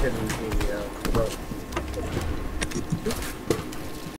Can the uh.